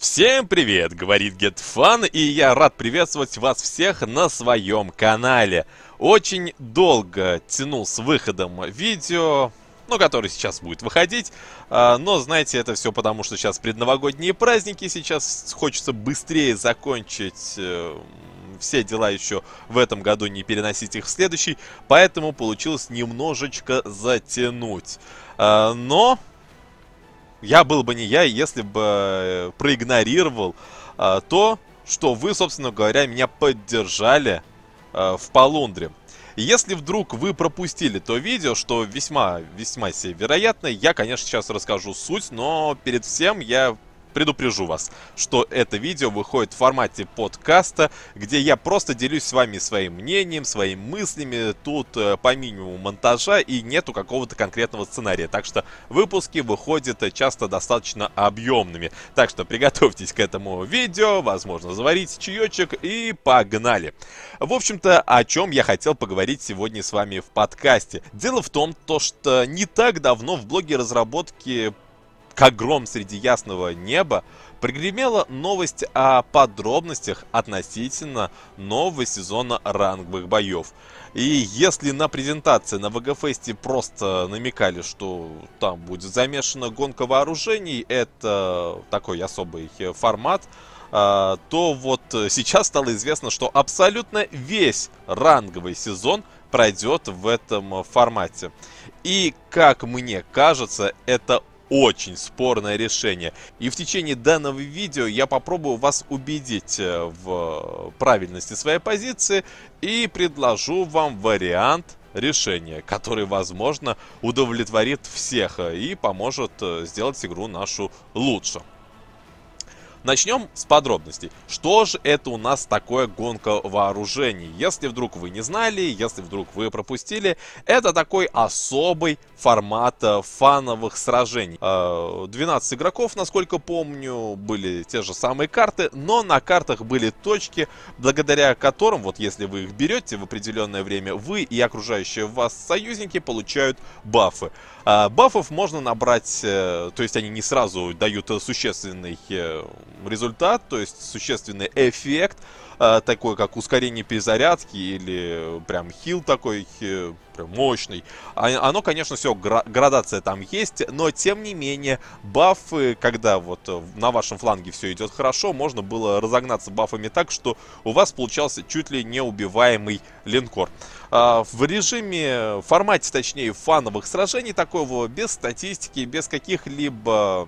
Всем привет, говорит GetFun, и я рад приветствовать вас всех на своем канале. Очень долго тянул с выходом видео, ну, который сейчас будет выходить, а, но, знаете, это все потому, что сейчас предновогодние праздники, сейчас хочется быстрее закончить э, все дела еще в этом году, не переносить их в следующий, поэтому получилось немножечко затянуть. А, но я был бы не я, если бы э, проигнорировал а, то, что вы, собственно говоря, меня поддержали а, в Полундре. Если вдруг вы пропустили то видео, что весьма, весьма себе вероятно, я, конечно, сейчас расскажу суть, но перед всем я предупрежу вас, что это видео выходит в формате подкаста, где я просто делюсь с вами своим мнением, своими мыслями. Тут э, по минимуму монтажа и нету какого-то конкретного сценария. Так что выпуски выходят э, часто достаточно объемными. Так что приготовьтесь к этому видео, возможно, заварить чаечек и погнали. В общем-то, о чем я хотел поговорить сегодня с вами в подкасте. Дело в том, то, что не так давно в блоге разработки как гром среди ясного неба, пригремела новость о подробностях относительно нового сезона ранговых боев. И если на презентации на ВГФесте просто намекали, что там будет замешана гонка вооружений, это такой особый формат, а, то вот сейчас стало известно, что абсолютно весь ранговый сезон пройдет в этом формате. И, как мне кажется, это очень спорное решение. И в течение данного видео я попробую вас убедить э, в правильности своей позиции и предложу вам вариант решения, который, возможно, удовлетворит всех и поможет э, сделать игру нашу лучше. Начнем с подробностей. Что же это у нас такое гонка вооружений? Если вдруг вы не знали, если вдруг вы пропустили, это такой особый формат э, фановых сражений. 12 э, игроков, насколько помню, были те же самые карты, но на картах были точки, благодаря которым, вот если вы их берете в определенное время, вы и окружающие вас союзники получают бафы. А, бафов можно набрать, э, то есть они не сразу дают существенный э, результат, то есть существенный эффект, а, такой как ускорение перезарядки или прям хил такой прям мощный. А, оно, конечно, все, градация там есть, но тем не менее бафы, когда вот на вашем фланге все идет хорошо, можно было разогнаться бафами так, что у вас получался чуть ли не убиваемый линкор. А, в режиме, формате, точнее, фановых сражений такого, без статистики, без каких-либо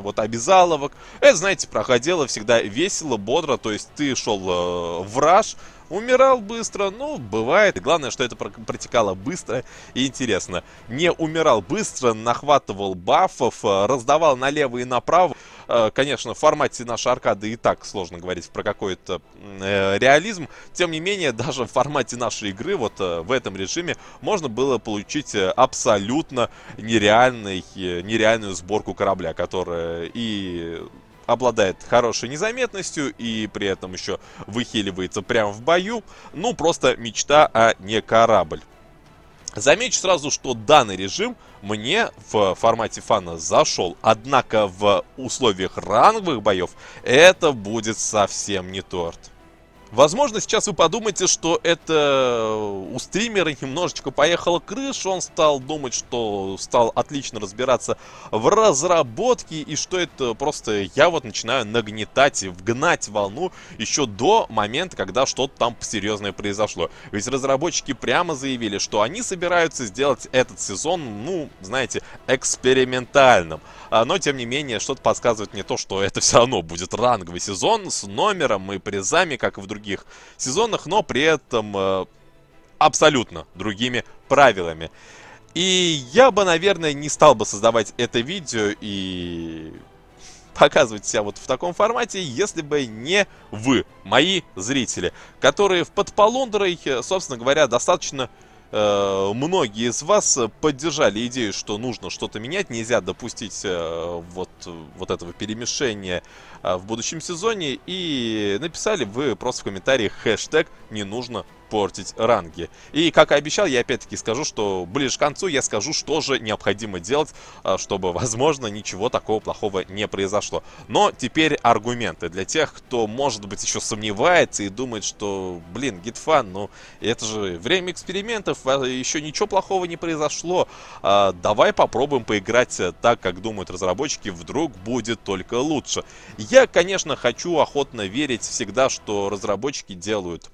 вот обязаловок. Это, знаете, проходило всегда весело, бодро, то есть ты шел э, в раш, Умирал быстро, ну, бывает. Главное, что это протекало быстро и интересно. Не умирал быстро, нахватывал бафов, э, раздавал налево и направо. Э, конечно, в формате нашей аркады и так сложно говорить про какой-то э, реализм. Тем не менее, даже в формате нашей игры, вот э, в этом режиме, можно было получить абсолютно нереальный, нереальную сборку корабля, которая и обладает хорошей незаметностью и при этом еще выхиливается прямо в бою. Ну, просто мечта, а не корабль. Замечу сразу, что данный режим мне в формате фана зашел, однако в условиях ранговых боев это будет совсем не торт. Возможно, сейчас вы подумаете, что это у стримера немножечко поехала крыша, он стал думать, что стал отлично разбираться в разработке, и что это просто я вот начинаю нагнетать, вгнать волну еще до момента, когда что-то там серьезное произошло. Ведь разработчики прямо заявили, что они собираются сделать этот сезон, ну, знаете, экспериментальным. А, но, тем не менее, что-то подсказывает мне то, что это все равно будет ранговый сезон с номером и призами, как и в других сезонах, но при этом э, абсолютно другими правилами. И я бы, наверное, не стал бы создавать это видео и показывать себя вот в таком формате, если бы не вы, мои зрители, которые в подполундрой, собственно говоря, достаточно Э, многие из вас поддержали идею, что нужно что-то менять, нельзя допустить э, вот, вот этого перемешения э, в будущем сезоне, и написали вы просто в комментариях хэштег «не нужно портить ранги. И, как и обещал, я опять-таки скажу, что ближе к концу я скажу, что же необходимо делать, а, чтобы, возможно, ничего такого плохого не произошло. Но теперь аргументы для тех, кто, может быть, еще сомневается и думает, что, блин, гитфан, ну, это же время экспериментов, а еще ничего плохого не произошло. А, давай попробуем поиграть так, как думают разработчики, вдруг будет только лучше. Я, конечно, хочу охотно верить всегда, что разработчики делают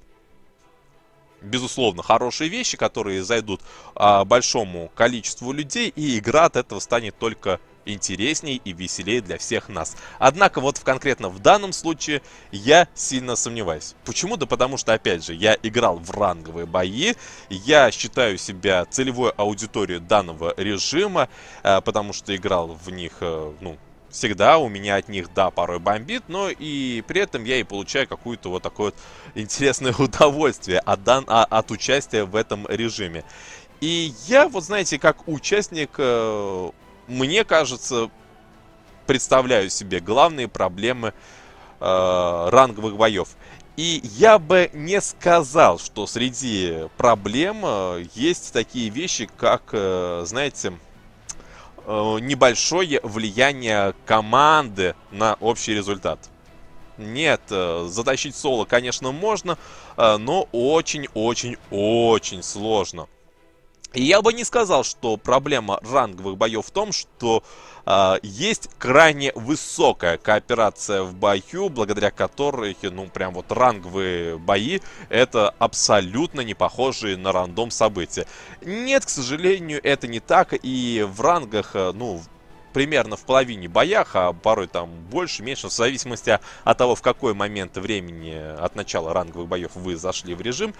безусловно, хорошие вещи, которые зайдут а, большому количеству людей, и игра от этого станет только интересней и веселее для всех нас. Однако вот в конкретно в данном случае я сильно сомневаюсь. Почему? Да потому что, опять же, я играл в ранговые бои, я считаю себя целевой аудиторией данного режима, а, потому что играл в них, а, ну, всегда у меня от них, да, порой бомбит, но и при этом я и получаю какое-то вот такое вот интересное удовольствие от, дан, а, от участия в этом режиме. И я, вот знаете, как участник, э, мне кажется, представляю себе главные проблемы э, ранговых боев. И я бы не сказал, что среди проблем э, есть такие вещи, как, э, знаете, небольшое влияние команды на общий результат. Нет, э, затащить соло, конечно, можно, э, но очень-очень-очень сложно. И я бы не сказал, что проблема ранговых боев в том, что э, есть крайне высокая кооперация в бою, благодаря которой, ну, прям вот ранговые бои, это абсолютно не похожие на рандом события. Нет, к сожалению, это не так, и в рангах, э, ну, примерно в половине боях, а порой там больше, меньше, в зависимости от того, в какой момент времени от начала ранговых боев вы зашли в режим,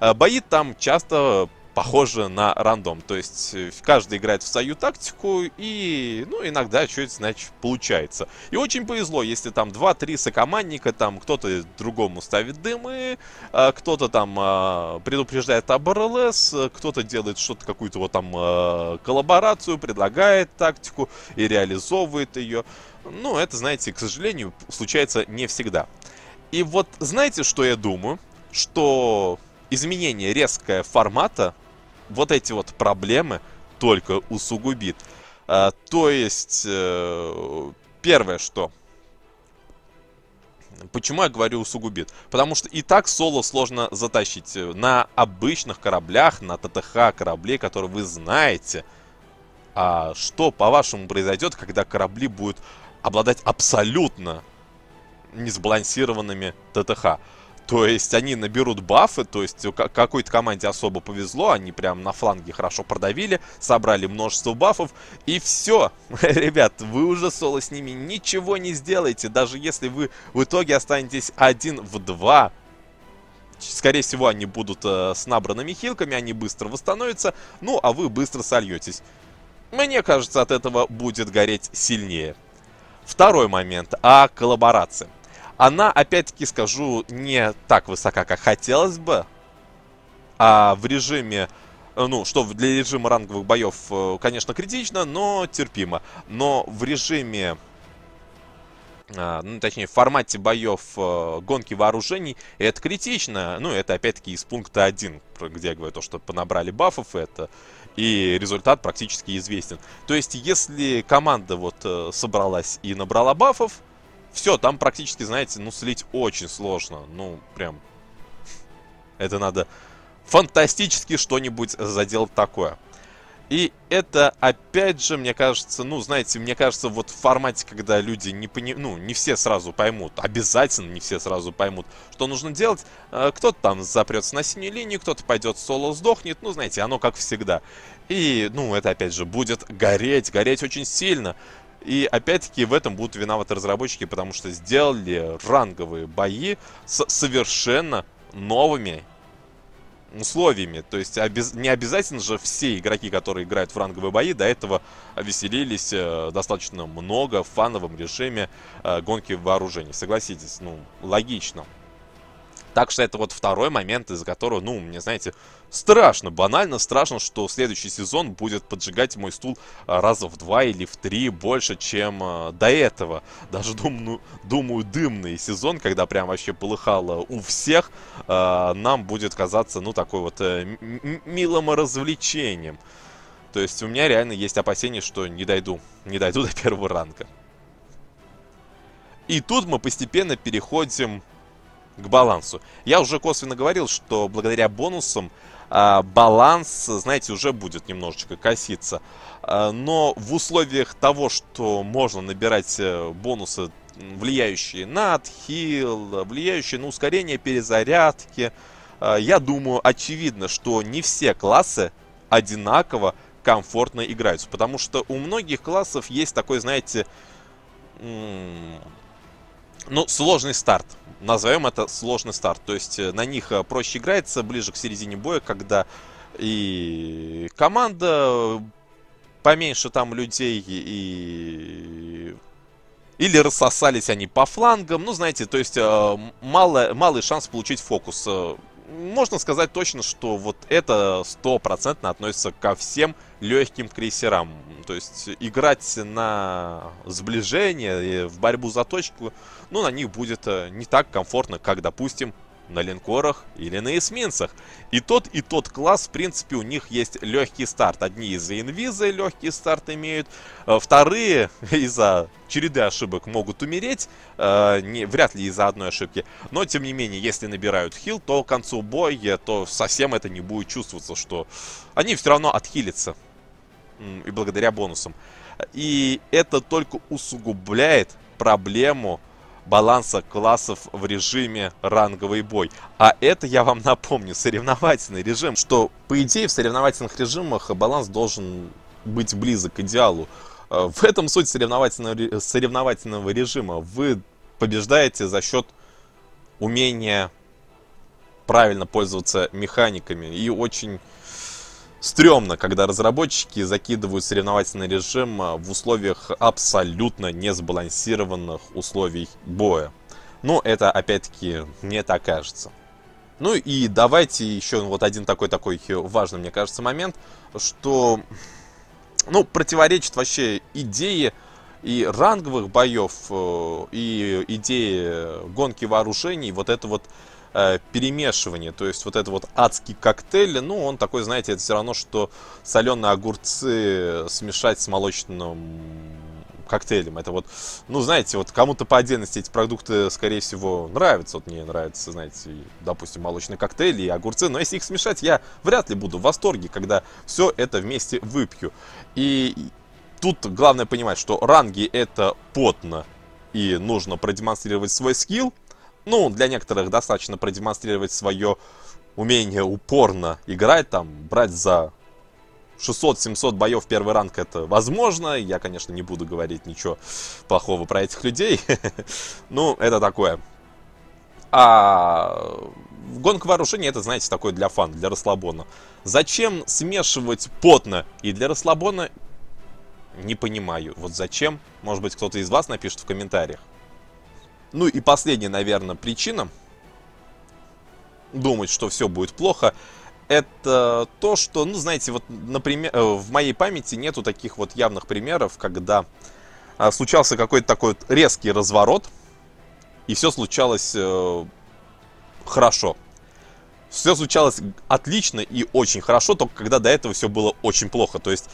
э, бои там часто похоже на рандом. То есть э, каждый играет в свою тактику, и, ну, иногда что-то, значит, получается. И очень повезло, если там 2-3 сокомандника, там кто-то другому ставит дымы, а, кто-то там а, предупреждает об РЛС, кто-то делает что-то, какую-то вот там а, коллаборацию, предлагает тактику и реализовывает ее. Ну, это, знаете, к сожалению, случается не всегда. И вот знаете, что я думаю? Что изменение резкое формата вот эти вот проблемы только усугубит. А, то есть, э, первое, что... Почему я говорю усугубит? Потому что и так соло сложно затащить. На обычных кораблях, на ТТХ кораблей, которые вы знаете. А что, по-вашему, произойдет, когда корабли будут обладать абсолютно несбалансированными ТТХ? То есть они наберут бафы, то есть какой-то команде особо повезло, они прям на фланге хорошо продавили, собрали множество бафов, и все. Ребят, вы уже соло с ними ничего не сделаете, даже если вы в итоге останетесь один в два. Скорее всего, они будут э, с набранными хилками, они быстро восстановятся, ну, а вы быстро сольетесь. Мне кажется, от этого будет гореть сильнее. Второй момент о коллаборации. Она, опять-таки скажу, не так высока, как хотелось бы. А в режиме, э, ну, что для режима ранговых боев, э, конечно, критично, но терпимо. Но в режиме а, ну, точнее, в формате боев э, гонки вооружений, это критично. Ну, это опять-таки из пункта 1, где я говорю то, что понабрали бафов, это и результат практически известен. То есть, если команда вот собралась и набрала бафов, все, там практически, знаете, ну, слить очень сложно. Ну, прям... Это надо фантастически что-нибудь заделать такое. И это, опять же, мне кажется, ну, знаете, мне кажется, вот в формате, когда люди не пони... ну, не все сразу поймут, обязательно не все сразу поймут, что нужно делать, э, кто-то там запрется на синюю линию, кто-то пойдет соло сдохнет, ну, знаете, оно как всегда. И, ну, это, опять же, будет гореть, гореть очень сильно. И опять-таки в этом будут виноваты разработчики, потому что сделали ранговые бои с совершенно новыми условиями. То есть обез... не обязательно же все игроки, которые играют в ранговые бои, до этого веселились э, достаточно много в фановом режиме э, гонки вооружений. Согласитесь, ну, логично. Так что это вот второй момент, из-за которого, ну, мне, знаете, страшно, банально страшно, что следующий сезон будет поджигать мой стул а, раза в два или в три больше, чем э, до этого. Даже думаю, думаю, дымный сезон, когда прям вообще полыхало у всех, э, нам будет казаться, ну, такой вот э, милым развлечением. То есть у меня реально есть опасения, что не дойду, не дойду до первого ранга. И тут мы постепенно переходим к балансу. Я уже косвенно говорил, что благодаря бонусам э, баланс, знаете, уже будет немножечко коситься. Э, но в условиях того, что можно набирать э, бонусы, влияющие на отхил, влияющие на ускорение перезарядки, э, я думаю, очевидно, что не все классы одинаково комфортно играются. Потому что у многих классов есть такой, знаете, ну, сложный старт. Назовем это сложный старт. То есть э, на них э, проще играется ближе к середине боя, когда и команда поменьше там людей и или рассосались они по флангам, ну знаете, то есть э, мало, малый шанс получить фокус можно сказать точно, что вот это стопроцентно относится ко всем легким крейсерам. То есть играть на сближение, в борьбу за точку, ну, на них будет э, не так комфортно, как, допустим, на линкорах или на эсминцах. И тот, и тот класс, в принципе, у них есть легкий старт. Одни из-за инвиза легкий старт имеют, э, вторые из-за череды ошибок могут умереть, э, не, вряд ли из-за одной ошибки. Но, тем не менее, если набирают хил, то к концу боя, то совсем это не будет чувствоваться, что они все равно отхилятся. И благодаря бонусам. И это только усугубляет проблему баланса классов в режиме ранговый бой. А это, я вам напомню, соревновательный режим, что, по идее, в соревновательных режимах баланс должен быть близок к идеалу. Э, в этом суть соревновательного, соревновательного режима. Вы побеждаете за счет умения правильно пользоваться механиками. И очень стрёмно, когда разработчики закидывают соревновательный режим а, в условиях абсолютно несбалансированных условий боя. Но это, опять-таки, мне так кажется. Ну и давайте еще вот один такой-такой важный, мне кажется, момент, что, ну, противоречит вообще идее и ранговых боев, э, и идее гонки вооружений, вот это вот э, перемешивание. То есть вот это вот адский коктейль, ну, он такой, знаете, это все равно, что соленые огурцы смешать с молочным коктейлем. Это вот, ну, знаете, вот кому-то по отдельности эти продукты, скорее всего, нравятся. Вот мне нравится, знаете, допустим, молочный коктейль и огурцы. Но если их смешать, я вряд ли буду в восторге, когда все это вместе выпью. И тут главное понимать, что ранги это потно и нужно продемонстрировать свой скилл, ну, для некоторых достаточно продемонстрировать свое умение упорно играть, там, брать за 600-700 боев первый ранг это возможно. Я, конечно, не буду говорить ничего плохого про этих людей. ну, это такое. А гонка вооружений это, знаете, такое для фан, для расслабона. Зачем смешивать потно и для расслабона, не понимаю. Вот зачем? Может быть, кто-то из вас напишет в комментариях. Ну и последняя, наверное, причина думать, что все будет плохо, это то, что, ну, знаете, вот, например, э, в моей памяти нету таких вот явных примеров, когда а, случался какой-то такой вот резкий разворот, и все случалось э, хорошо. Все случалось отлично и очень хорошо, только когда до этого все было очень плохо. То есть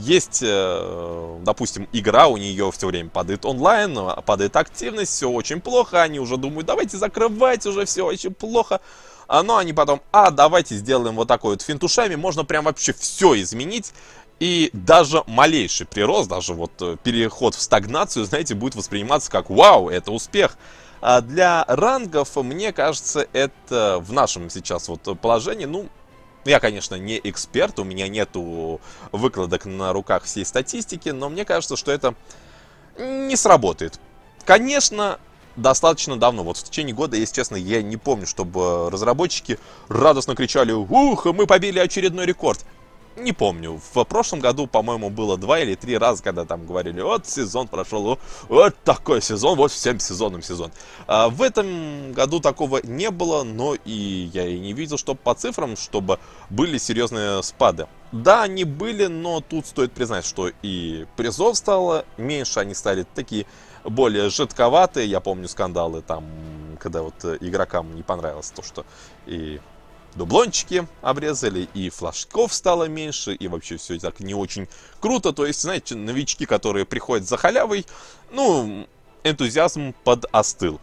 есть, э, допустим, игра, у нее все время падает онлайн, падает активность, все очень плохо, они уже думают, давайте закрывать, уже все очень плохо. А, но они потом, а, давайте сделаем вот такой вот финтушами, можно прям вообще все изменить. И даже малейший прирост, даже вот э, переход в стагнацию, знаете, будет восприниматься как «Вау, это успех!» А для рангов, мне кажется, это в нашем сейчас вот положении, ну, я, конечно, не эксперт, у меня нету выкладок на руках всей статистики, но мне кажется, что это не сработает. Конечно, достаточно давно, вот в течение года, если честно, я не помню, чтобы разработчики радостно кричали «Ух, мы побили очередной рекорд!» Не помню. В прошлом году, по-моему, было два или три раза, когда там говорили, вот сезон прошел, вот такой сезон, вот всем сезоном сезон. А в этом году такого не было, но и я и не видел, чтобы по цифрам, чтобы были серьезные спады. Да, они были, но тут стоит признать, что и призов стало меньше, они стали такие более жидковатые. Я помню скандалы там, когда вот игрокам не понравилось то, что и дублончики обрезали, и флажков стало меньше, и вообще все так не очень круто. То есть, знаете, новички, которые приходят за халявой, ну, энтузиазм подостыл.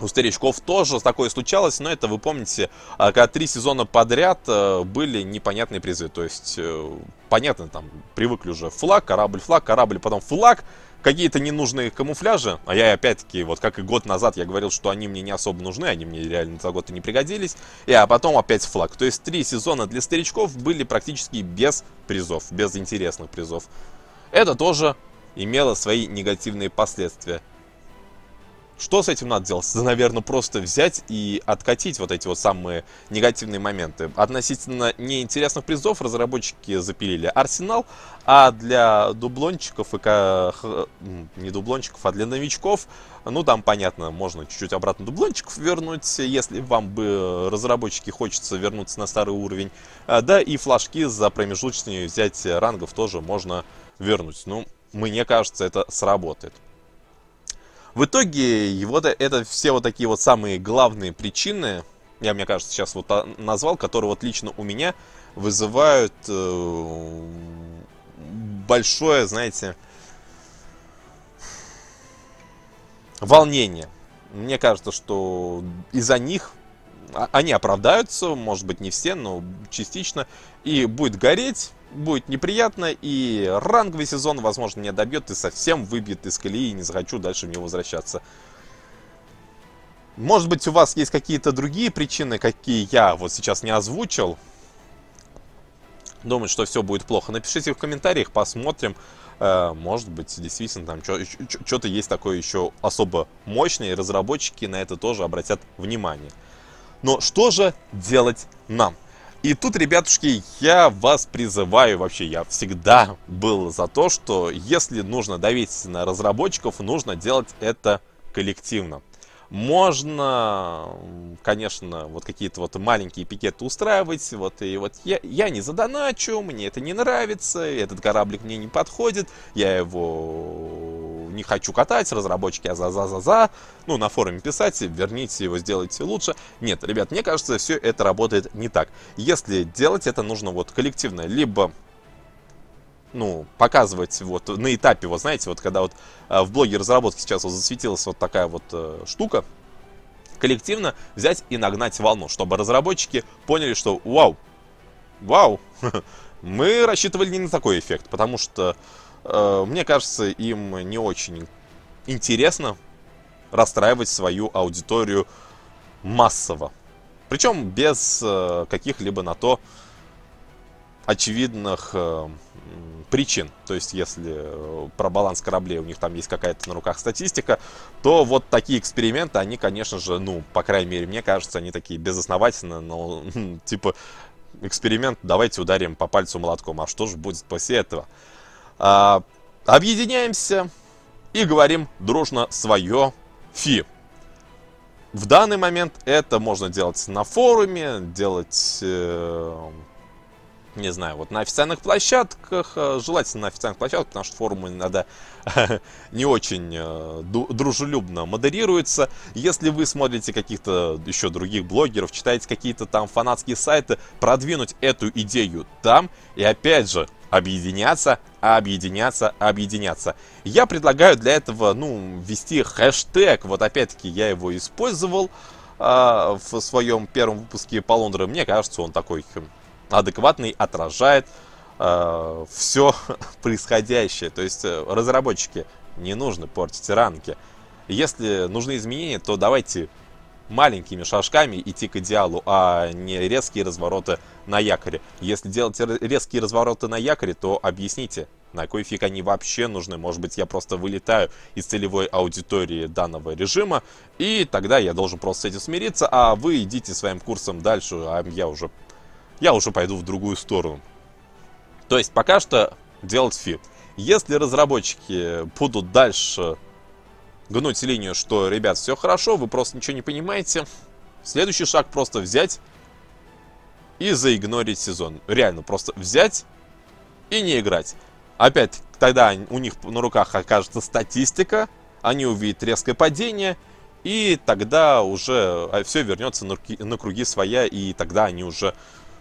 У старичков тоже такое случалось, но это вы помните, а, когда три сезона подряд э, были непонятные призы. То есть, э, понятно, там привыкли уже флаг, корабль, флаг, корабль, потом флаг, какие-то ненужные камуфляжи, а я опять-таки, вот как и год назад я говорил, что они мне не особо нужны, они мне реально за год и не пригодились, и а потом опять флаг. То есть три сезона для старичков были практически без призов, без интересных призов. Это тоже имело свои негативные последствия. Что с этим надо делать? Наверное, просто взять и откатить вот эти вот самые негативные моменты. Относительно неинтересных призов разработчики запилили арсенал, а для дублончиков и... Не дублончиков, а для новичков, ну там, понятно, можно чуть-чуть обратно дублончиков вернуть, если вам бы разработчики хочется вернуться на старый уровень. А, да, и флажки за промежуточные взять рангов тоже можно вернуть. Ну, мне кажется, это сработает. В итоге, вот это все вот такие вот самые главные причины, я, мне кажется, сейчас вот назвал, которые вот лично у меня вызывают э, большое, знаете, волнение. Мне кажется, что из-за них а, они оправдаются, может быть не все, но частично, и будет гореть будет неприятно, и ранговый сезон, возможно, не добьет и совсем выбьет из колеи, и не захочу дальше в него возвращаться. Может быть, у вас есть какие-то другие причины, какие я вот сейчас не озвучил. Думаю, что все будет плохо. Напишите в комментариях, посмотрим. Э, может быть, действительно, там что-то есть такое еще особо мощное, и разработчики на это тоже обратят внимание. Но что же делать нам? И тут, ребятушки, я вас призываю, вообще я всегда был за то, что если нужно давить на разработчиков, нужно делать это коллективно. Можно, конечно, вот какие-то вот маленькие пикеты устраивать, вот и вот я, я не задоначу, мне это не нравится, этот кораблик мне не подходит, я его не хочу катать, разработчики а за-за-за-за, ну, на форуме писать, верните его, сделайте лучше. Нет, ребят, мне кажется, все это работает не так. Если делать это нужно вот коллективно, либо ну, показывать вот на этапе, вот знаете, вот когда вот э, в блоге разработки сейчас вот засветилась вот такая вот э, штука, коллективно взять и нагнать волну, чтобы разработчики поняли, что вау, вау, мы рассчитывали не на такой эффект, потому что, мне кажется, им не очень интересно расстраивать свою аудиторию массово. Причем без э, каких-либо на то очевидных э, причин. То есть, если э, про баланс кораблей у них там есть какая-то на руках статистика, то вот такие эксперименты, они, конечно же, ну, по крайней мере, мне кажется, они такие безосновательные, но, типа, эксперимент, давайте ударим по пальцу молотком. А что же будет после этого? А, объединяемся и говорим дружно свое фи. В данный момент это можно делать на форуме, делать э, не знаю, вот на официальных площадках, э, желательно на официальных площадках, потому что форумы иногда не очень э, дружелюбно модерируются. Если вы смотрите каких-то еще других блогеров, читаете какие-то там фанатские сайты, продвинуть эту идею там и опять же объединяться, объединяться, объединяться. Я предлагаю для этого, ну, ввести хэштег, вот опять-таки я его использовал э, в своем первом выпуске по Лондону. Мне кажется, он такой хм, адекватный, отражает э, все происходящее. То есть э, разработчики не нужно портить ранки. Если нужны изменения, то давайте маленькими шажками идти к идеалу, а не резкие развороты на якоре. Если делать резкие развороты на якоре, то объясните, на какой фиг они вообще нужны. Может быть, я просто вылетаю из целевой аудитории данного режима, и тогда я должен просто с этим смириться, а вы идите своим курсом дальше, а я уже я уже пойду в другую сторону. То есть пока что делать фи. Если разработчики будут дальше гнуть линию, что, ребят, все хорошо, вы просто ничего не понимаете, следующий шаг просто взять и заигнорить сезон. Реально, просто взять и не играть. Опять, тогда у них на руках окажется статистика, они увидят резкое падение, и тогда уже а, все вернется на, круги своя, и тогда они уже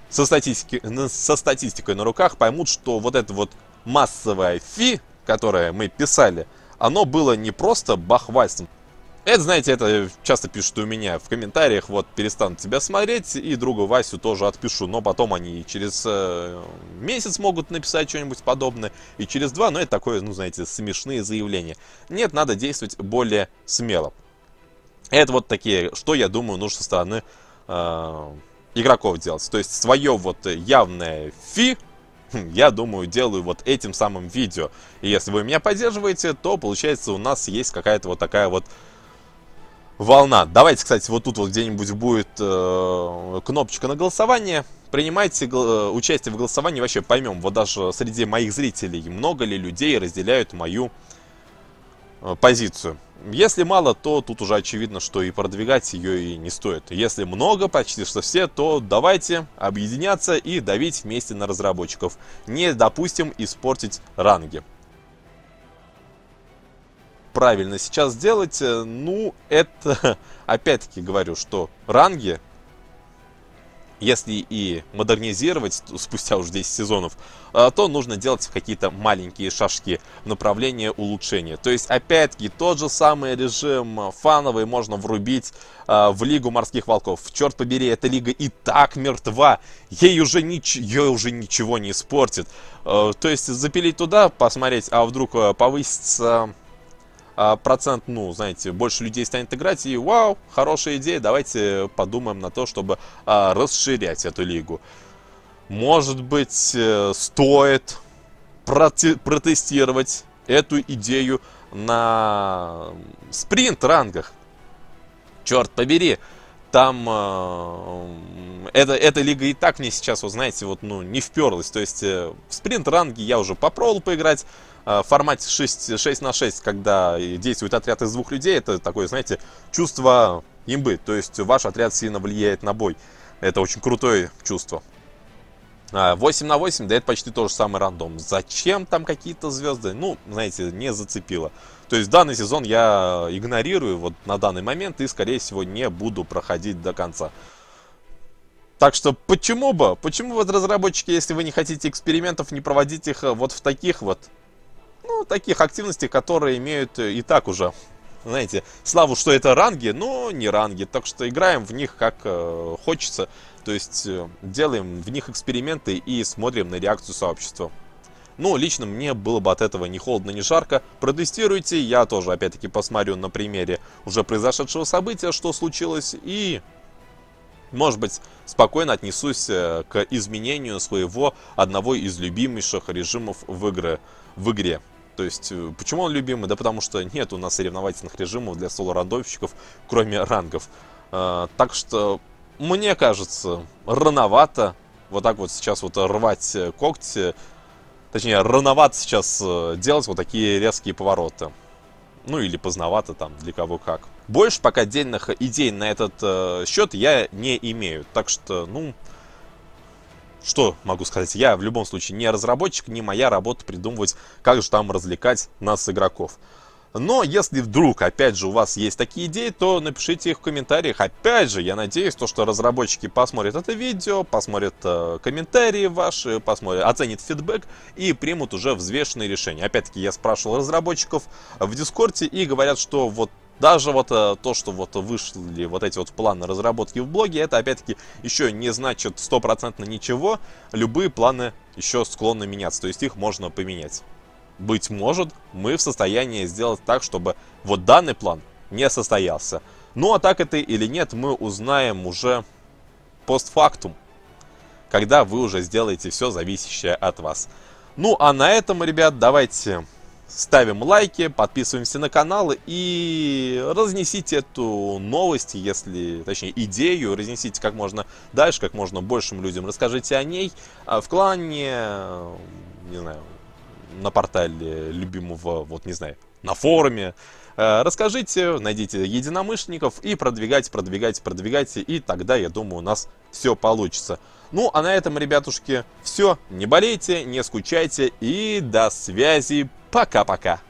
со, статистики, со статистикой на руках поймут, что вот это вот массовое фи, которое мы писали, оно было не просто бахвальством, это, знаете, это часто пишут у меня в комментариях, вот, перестанут тебя смотреть, и другу Васю тоже отпишу, но потом они через э, месяц могут написать что-нибудь подобное, и через два, но это такое, ну, знаете, смешные заявления. Нет, надо действовать более смело. Это вот такие, что, я думаю, нужно со стороны э, игроков делать. То есть, свое вот явное фи, я думаю, делаю вот этим самым видео. И если вы меня поддерживаете, то, получается, у нас есть какая-то вот такая вот волна. Давайте, кстати, вот тут вот где-нибудь будет э, кнопочка на голосование. Принимайте э, участие в голосовании, вообще поймем, вот даже среди моих зрителей, много ли людей разделяют мою э, позицию. Если мало, то тут уже очевидно, что и продвигать ее и не стоит. Если много, почти что все, то давайте объединяться и давить вместе на разработчиков. Не допустим испортить ранги правильно сейчас сделать? Э, ну, это, опять-таки говорю, что ранги, если и модернизировать спустя уже 10 сезонов, э, то нужно делать какие-то маленькие шажки в направлении улучшения. То есть, опять-таки, тот же самый режим фановый можно врубить э, в Лигу Морских Волков. Черт побери, эта лига и так мертва, ей уже, нич ей уже ничего не испортит. То есть, запилить туда, посмотреть, а вдруг повысится а, процент, ну, знаете, больше людей станет играть, и вау, хорошая идея, давайте подумаем на то, чтобы а, расширять эту лигу. Может быть, э, стоит протестировать эту идею на спринт-рангах. Черт побери, там э, эта, эта лига и так мне сейчас, вот знаете, вот, ну, не вперлась. То есть э, в спринт-ранге я уже попробовал поиграть, в формате 6, 6 на 6, когда действует отряд из двух людей, это такое, знаете, чувство имбы. То есть ваш отряд сильно влияет на бой. Это очень крутое чувство. 8 а, на 8, да это почти то же самое рандом. Зачем там какие-то звезды? Ну, знаете, не зацепило. То есть данный сезон я игнорирую вот на данный момент и, скорее всего, не буду проходить до конца. Так что почему бы, почему вот разработчики, если вы не хотите экспериментов, не проводить их вот в таких вот ну, таких активностей, которые имеют э, и так уже, знаете, славу, что это ранги, но не ранги. Так что играем в них как э, хочется. То есть э, делаем в них эксперименты и смотрим на реакцию сообщества. Ну, лично мне было бы от этого ни холодно, ни жарко. Протестируйте, я тоже, опять-таки, посмотрю на примере уже произошедшего события, что случилось, и, может быть, спокойно отнесусь э, к изменению своего одного из любимейших режимов в, игры, в игре. То есть, э, почему он любимый? Да потому что нет у нас соревновательных режимов для соло-рандомщиков, кроме рангов. А, так что, мне кажется, рановато вот так вот сейчас вот рвать э, когти, точнее, рановато сейчас э, делать вот такие резкие повороты. Ну или поздновато там, для кого как. Больше пока отдельных идей на этот э, счет я не имею. Так что, ну, что могу сказать? Я в любом случае не разработчик, не моя работа придумывать, как же там развлекать нас, игроков. Но если вдруг, опять же, у вас есть такие идеи, то напишите их в комментариях. Опять же, я надеюсь, то, что разработчики посмотрят это видео, посмотрят э, комментарии ваши, посмотрят, оценят фидбэк и примут уже взвешенные решения. Опять-таки, я спрашивал разработчиков в Дискорде и говорят, что вот даже вот э, то, что вот вышли вот эти вот планы разработки в блоге, это опять-таки еще не значит стопроцентно ничего. Любые планы еще склонны меняться, то есть их можно поменять. Быть может, мы в состоянии сделать так, чтобы вот данный план не состоялся. Ну а так это или нет, мы узнаем уже постфактум, когда вы уже сделаете все зависящее от вас. Ну а на этом, ребят, давайте ставим лайки, подписываемся на канал и разнесите эту новость, если, точнее, идею, разнесите как можно дальше, как можно большим людям. Расскажите о ней а, в клане, не знаю, на портале любимого, вот не знаю, на форуме. Э, расскажите, найдите единомышленников и продвигайте, продвигайте, продвигайте, и тогда, я думаю, у нас все получится. Ну, а на этом, ребятушки, все. Не болейте, не скучайте и до связи. Пока-пока.